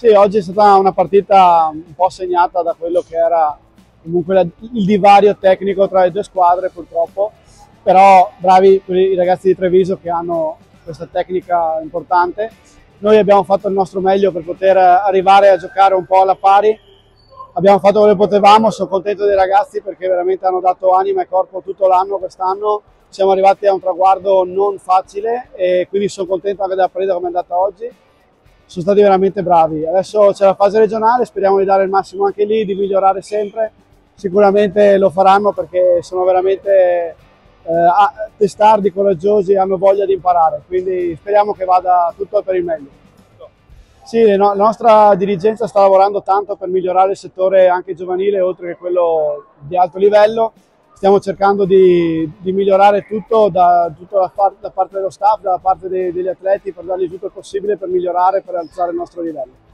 Sì, oggi è stata una partita un po' segnata da quello che era comunque il divario tecnico tra le due squadre purtroppo, però bravi i ragazzi di Treviso che hanno questa tecnica importante. Noi abbiamo fatto il nostro meglio per poter arrivare a giocare un po' alla pari, abbiamo fatto quello che potevamo, sono contento dei ragazzi perché veramente hanno dato anima e corpo tutto l'anno quest'anno, siamo arrivati a un traguardo non facile e quindi sono contento anche della partita come è andata oggi sono stati veramente bravi. Adesso c'è la fase regionale, speriamo di dare il massimo anche lì, di migliorare sempre. Sicuramente lo faranno perché sono veramente eh, testardi, coraggiosi e hanno voglia di imparare, quindi speriamo che vada tutto per il meglio. Sì, no, la nostra dirigenza sta lavorando tanto per migliorare il settore anche giovanile, oltre che quello di alto livello stiamo cercando di, di migliorare tutto da, tutto da, da, parte dello staff, da parte dei, degli atleti per dargli tutto il possibile per migliorare, per alzare il nostro livello.